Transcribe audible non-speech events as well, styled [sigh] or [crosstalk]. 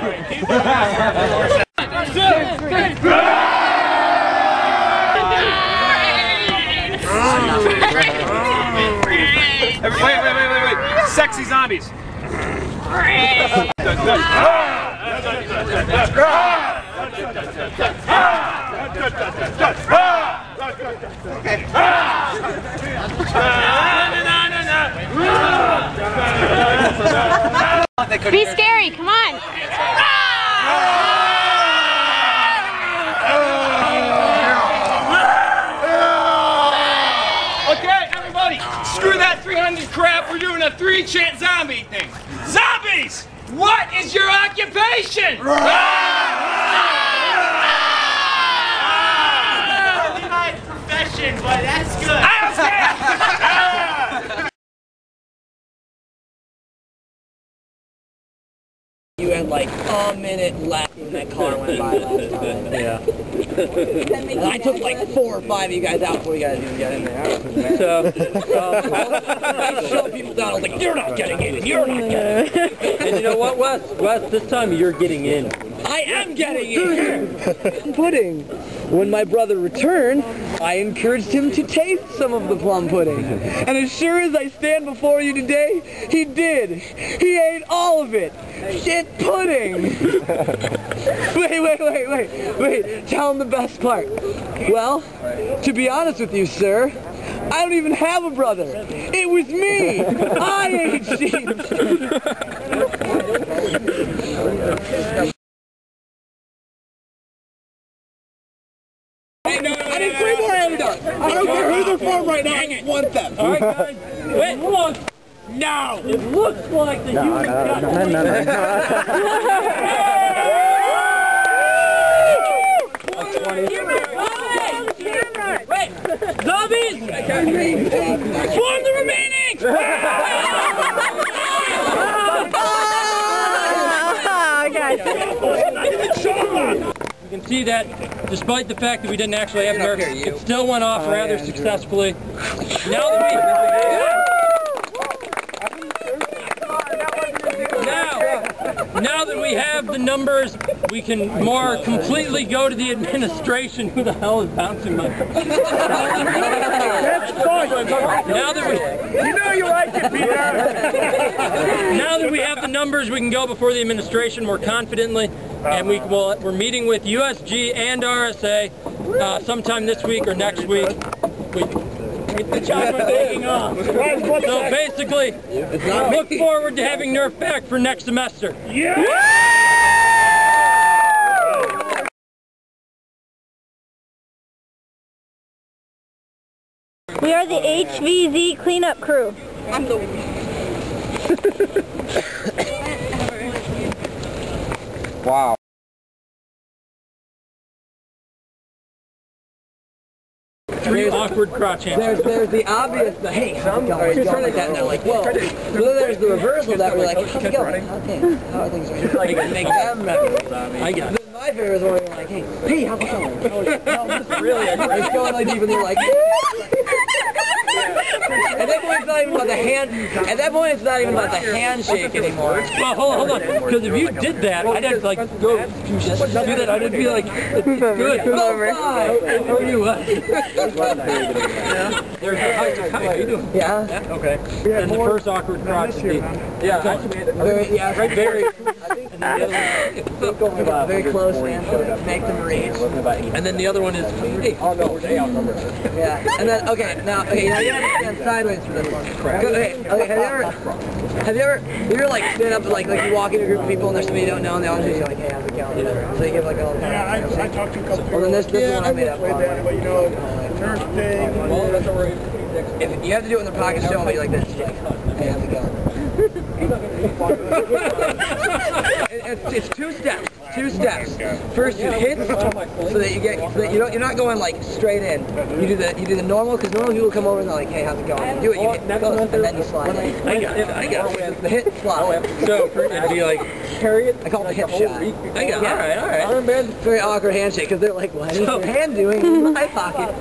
Wait, wait, wait, wait, wait. Sexy zombies. Be scary, come on. [laughs] Okay, everybody, screw that 300 crap. We're doing a three chant zombie thing. Zombies! What is your occupation? Ah! Ah! my profession, but You had like a minute left when that car went by last [laughs] time. Yeah. And I took like four or five of you guys out before you guys even got in there. So, um, [laughs] I shut people down. I was like, you're not getting in, you're not getting in. and you know what, Wes? Wes, this time you're getting in. I am getting in. Pudding. When my brother returned, I encouraged him to taste some of the plum pudding. And as sure as I stand before you today, he did. He ate all of it. Shit pudding. [laughs] wait, wait, wait, wait, wait. Tell him the best part. Well, to be honest with you, sir, I don't even have a brother. It was me. I ate sheep. [laughs] I need three more antidotes. I don't care who they're from right now. I want them. All right, guys. Wait, hold on. Now, it looks like the human gut. Wait, zombies! Form the remaining! okay. You can see that despite the fact that we didn't actually have nerfs, it still went off rather successfully. Now that we now, now that we have the numbers, we can more completely go to the administration. Who the hell is bouncing my? Now that we, You know you like it, Peter. now that we have the numbers, we can go before the administration more confidently, and we will. We're meeting with USG and RSA uh, sometime this week or next week. We, the job are taking off. So basically, look forward to having Nerf back for next semester. We are the HVZ cleanup crew. [laughs] Wow. Three awkward crotch There's there's the obvious, the hey, how's it going? You're trying like that, and they're like, whoa. So then there's the reversal that, we're like, how's it going? Okay, how are things going? Like, make them I got it. Then my favorite is where you're like, hey, hey, how's [laughs] it going? Oh, no, this is really, it's going like deep, and they're like, [laughs] at that point, it's not even about the hand. At that point, it's not even about the handshake anymore. Well, hold on, hold on. Because if you did that, I'd have to like go do that. I'd be like, it's good. Over. How are you? Uh, There's hi, hi, how you doing? Yeah. Okay. And the first awkward crotch is the yeah, Very, yeah, very, very. And then the other one, [laughs] very close and make them read. And then the other one is hey, Oh no, we're outnumbered. Yeah, and then okay, now okay, now you have to stand sideways for this one. Okay, okay, have you ever, have you ever, have you ever like stand up like like you walk into a group of people and there's somebody you don't know and they all just you're like, hey, how's it going? So you give like a little. Yeah, I, I talked to a couple Well, then this this one I made up. way back, but you know, turns thing. If you have to do it in the pocket, show me like this. How's it going? It- it's, it's two steps. Two steps. First you hit so that you get so that you don't you're not going like straight in. You do the you do the normal because normal people come over and they're like, hey, how's it going? You do it, you hit close, and then you slide in. I got it. I got it. The hit slide. Oh, so for, it'd be like carry it. I call it the hip shot. I got it. All right, all right. Very awkward handshake because they're like, what is [laughs] your hand doing in my pocket?